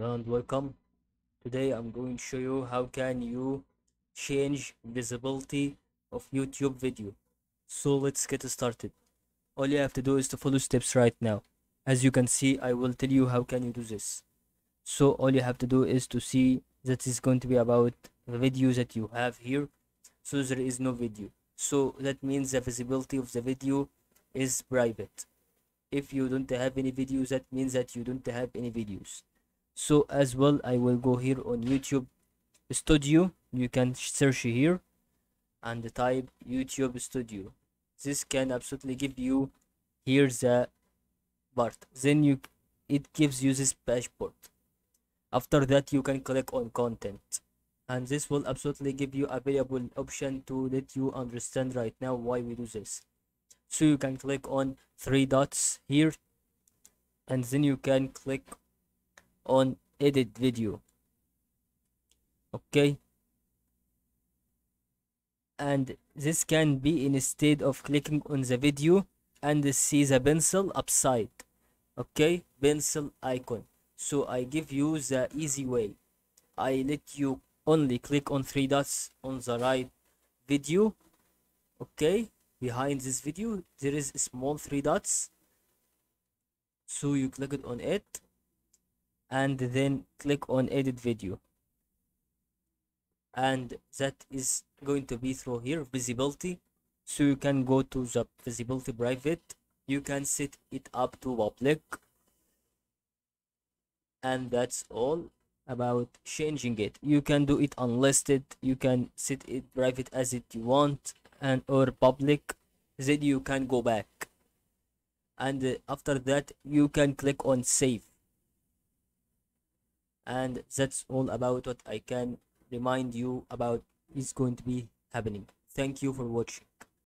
and welcome. Today i'm going to show you how can you change visibility of youtube video. So let's get started. All you have to do is to follow steps right now. As you can see i will tell you how can you do this. So all you have to do is to see that is going to be about the video that you have here. So there is no video. So that means the visibility of the video is private. If you don't have any videos that means that you don't have any videos so as well i will go here on youtube studio. You can search here and type youtube studio. This can absolutely give you here the part. Then you it gives you this dashboard. After that you can click on content. And this will absolutely give you a variable option to let you understand right now why we do this. So you can click on three dots here. And then you can click on edit video. Okay? And this can be instead of clicking on the video and see the pencil upside. Okay? Pencil icon. So i give you the easy way. I let you only click on three dots on the right video. Okay? Behind this video there is small three dots. So you click it on it and then click on edit video. And that is going to be through here visibility. So you can go to the visibility private. You can set it up to public. And that's all about changing it. You can do it unlisted. You can set it private as it you want and or public. Then you can go back. And uh, after that you can click on save and that's all about what i can remind you about is going to be happening. Thank you for watching